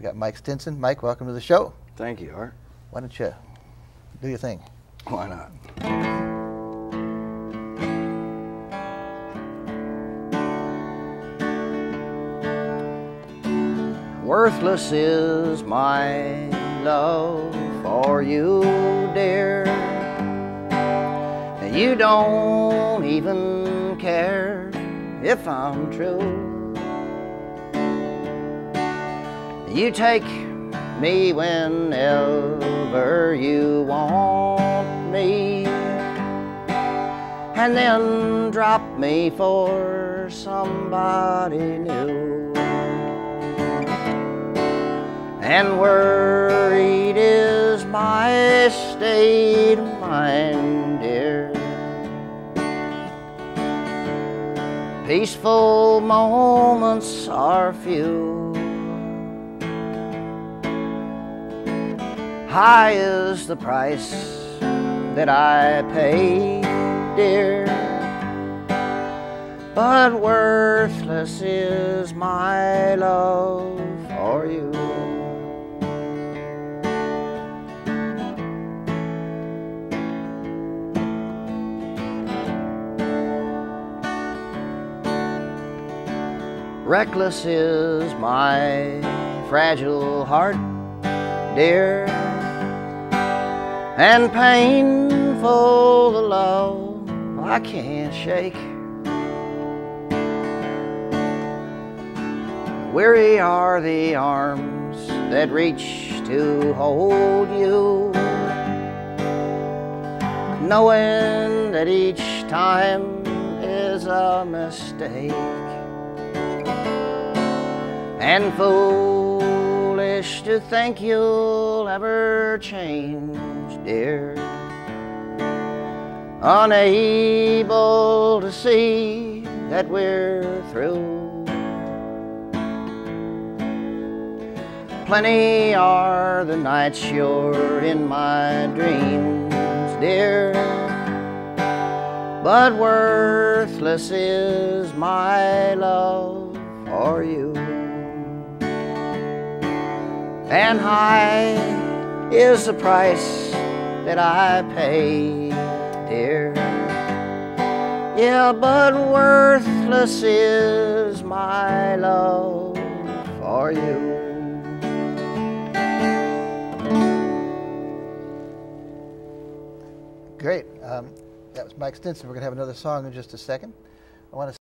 We got Mike Stinson. Mike, welcome to the show. Thank you, Art. Why don't you do your thing? Why not? Worthless is my love for you, dear. And you don't even care if I'm true. You take me whenever you want me, and then drop me for somebody new. And worried is my state of mind, dear. Peaceful moments are few. High is the price that I pay, dear. But worthless is my love for you. Reckless is my fragile heart, dear, and painful the love oh, I can't shake. Weary are the arms that reach to hold you, knowing that each time is a mistake and foolish to think you'll ever change, dear. Unable to see that we're through. Plenty are the nights you're in my dreams, dear. But worthless is my love and high is the price that I pay, dear. Yeah, but worthless is my love for you. Great. Um, that was Mike Stinson. We're going to have another song in just a second. I want to